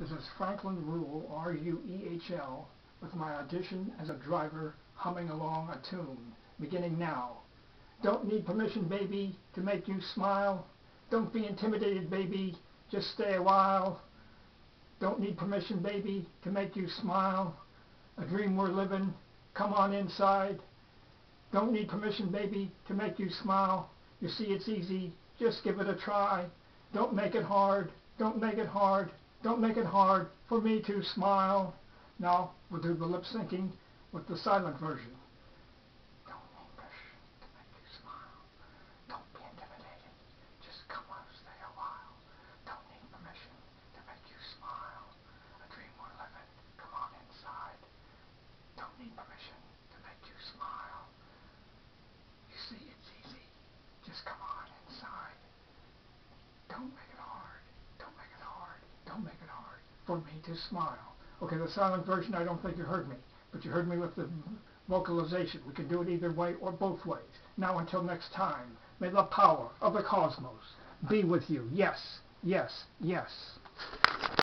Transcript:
This is Franklin Ruehl, R-U-E-H-L, with my audition as a driver humming along a tune, beginning now. Don't need permission, baby, to make you smile. Don't be intimidated, baby, just stay a while. Don't need permission, baby, to make you smile. A dream we're living, come on inside. Don't need permission, baby, to make you smile. You see it's easy, just give it a try. Don't make it hard, don't make it hard. Don't make it hard for me to smile. Now we'll do the lip syncing with the silent version. Don't need permission to make you smile. Don't be intimidated. Just come on, stay a while. Don't need permission to make you smile. A dream we're living. Come on inside. Don't need permission to make you smile. You see, it's easy. Just come on inside. Don't make it hard. Don't make it hard. Make it hard for me to smile. Okay, the silent version, I don't think you heard me, but you heard me with the vocalization. We can do it either way or both ways. Now until next time, may the power of the cosmos be with you. Yes, yes, yes.